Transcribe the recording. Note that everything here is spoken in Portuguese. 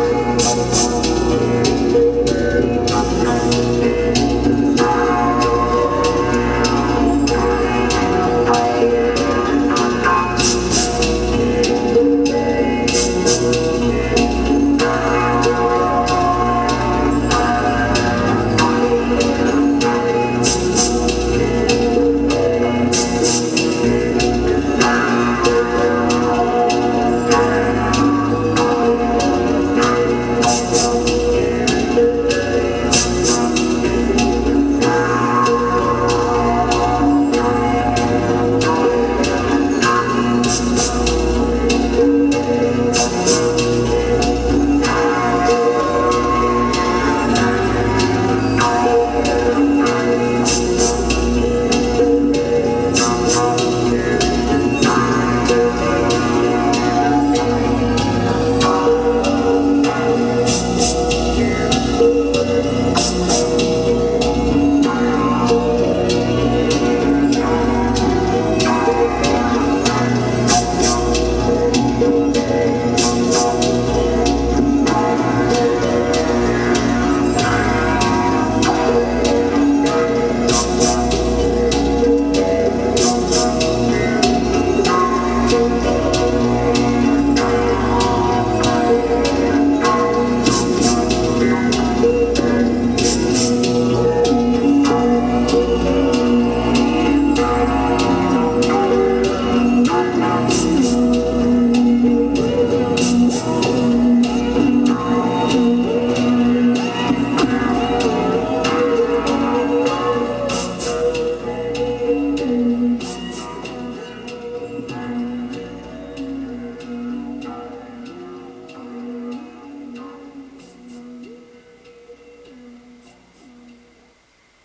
Música